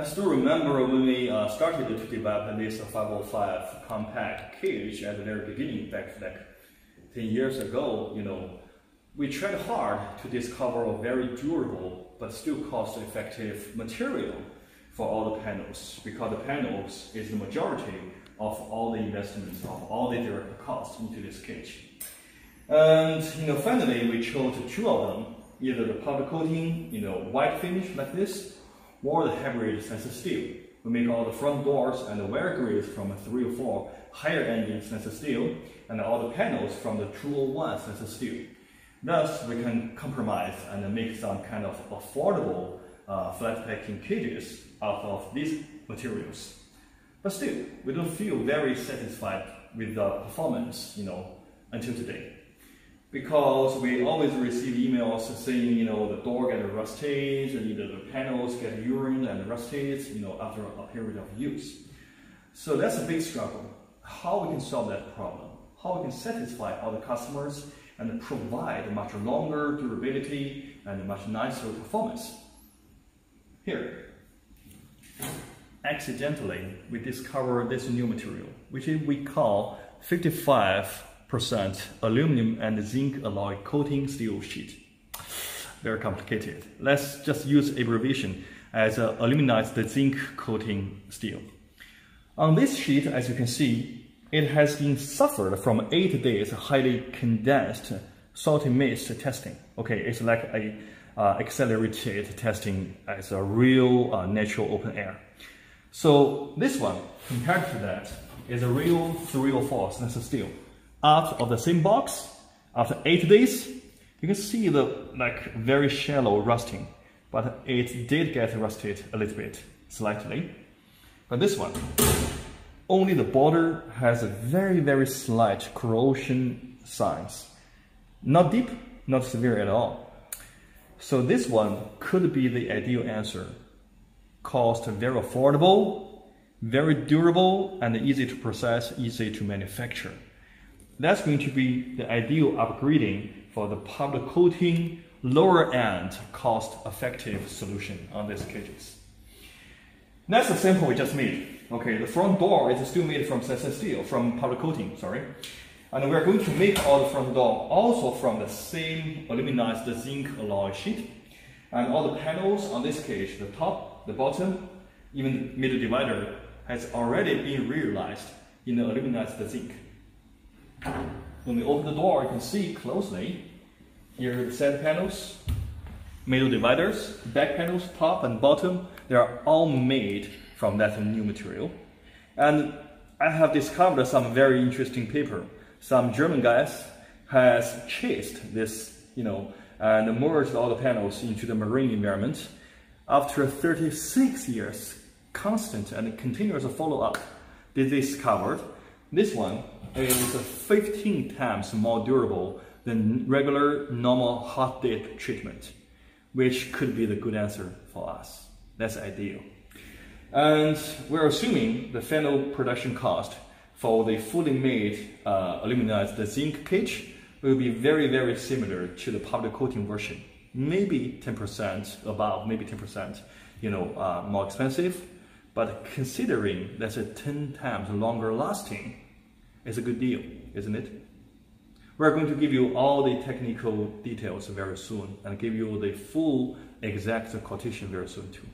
I still remember when we uh, started to develop this 505 compact cage at the very beginning, back like 10 years ago, you know, we tried hard to discover a very durable but still cost-effective material for all the panels because the panels is the majority of all the investments of all the direct costs into this cage. And you know, finally we chose two of them, either the powder coating, you know, white finish like this, or the hybrid stainless steel. We make all the front doors and the wear grids from a 304 higher end stainless steel, and all the panels from the 201 stainless steel. Thus, we can compromise and make some kind of affordable uh, flat packing cages out of these materials. But still, we don't feel very satisfied with the performance, you know, until today. Because we always receive emails saying, you know, the door gets rusted, and either the panels get urine and rusted, you know, after a period of use. So that's a big struggle. How we can solve that problem? How we can satisfy all the customers and provide much longer durability and much nicer performance. Here, accidentally, we discovered this new material, which we call 55% aluminum and zinc alloy coating steel sheet. Very complicated. Let's just use abbreviation as a aluminized zinc coating steel. On this sheet, as you can see, it has been suffered from eight days highly condensed salty mist testing. Okay, it's like a uh, accelerated testing as a real uh, natural open air. So this one, compared to that, is a real 304 stainless steel. Out of the same box, after eight days, you can see the like very shallow rusting, but it did get rusted a little bit, slightly. But this one, only the border has a very, very slight corrosion signs. Not deep, not severe at all. So this one could be the ideal answer. Cost very affordable, very durable, and easy to process, easy to manufacture. That's going to be the ideal upgrading for the powder coating, lower end, cost effective solution on these cages. That's the sample we just made. Okay, the front door is still made from stainless steel, from powder coating, sorry. And we're going to make all the front door also from the same aluminized zinc alloy sheet. And all the panels on this cage, the top, the bottom, even the middle divider, has already been realized in the aluminized zinc. When we open the door, you can see closely, here are the side panels, middle dividers, back panels, top and bottom, they are all made from that new material. And I have discovered some very interesting paper. Some German guys has chased this, you know, and merged all the panels into the marine environment. After 36 years, constant and continuous follow-up, they discovered this one is 15 times more durable than regular normal hot dip treatment, which could be the good answer for us. That's ideal. And we're assuming the final production cost for the fully made uh, aluminized zinc cage will be very, very similar to the powder coating version. Maybe 10% above, maybe 10%, you know, uh, more expensive. But considering that's a 10 times longer lasting, it's a good deal, isn't it? We're going to give you all the technical details very soon and give you the full exact quotation very soon too.